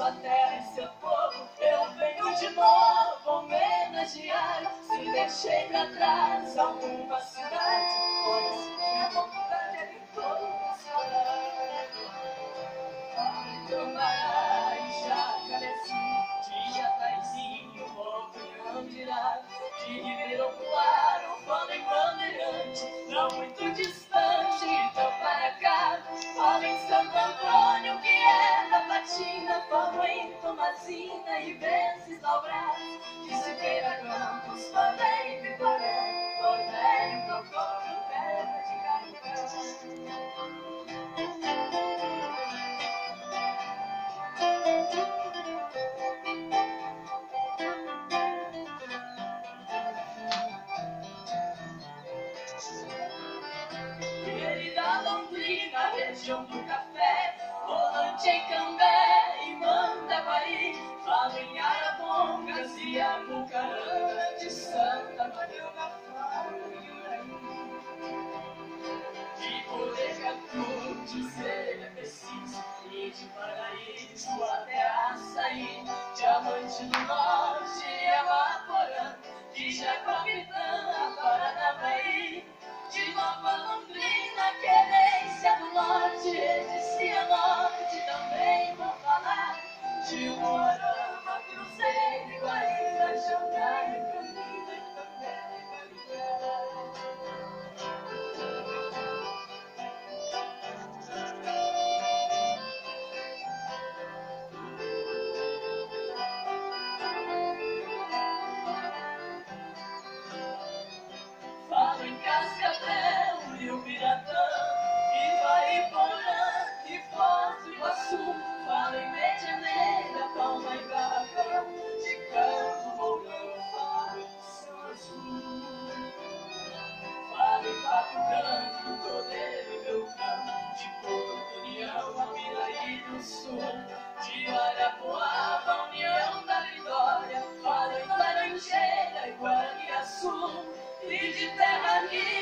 sua terra e seu povo. Eu venho de novo homenagear. Se deixei pra trás alguma cidade, pois minha vontade é de toda Cambará e Jacareci, de Jataizinho, Morro Andirá, de Ribeirão Claro, fala em Bandeirante, não muito distante, Tomazina e Vences ao Brás, de Siqueira Campos, fala em Vitoré, Cornélio, Cocó, Pedra de Caricá. Querida Londrina, região do Amucarana, de Santa Maria da Flávia e Uraí. De Porecatu, de Cerepecis e de Paraíso até Açaí, Diamante do Norte, Emaporã, de Jacobitã a Paranavaí, de Nova Londrina, querência do Norte, de Cianorte também vou falar, de Moarama, de Arapuava, União da Vitória, em Laranjeira Guaraniaçu, e de Terra Rica